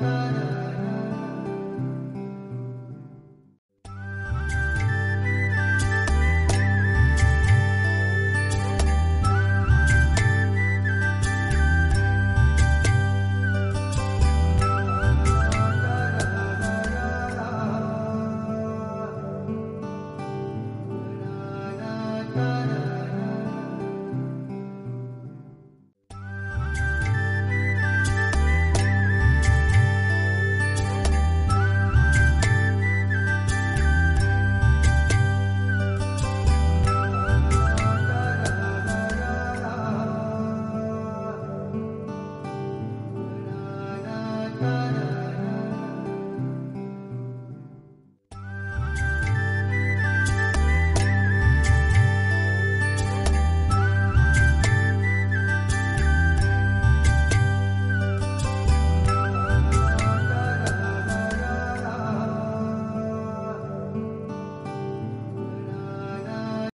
na, na.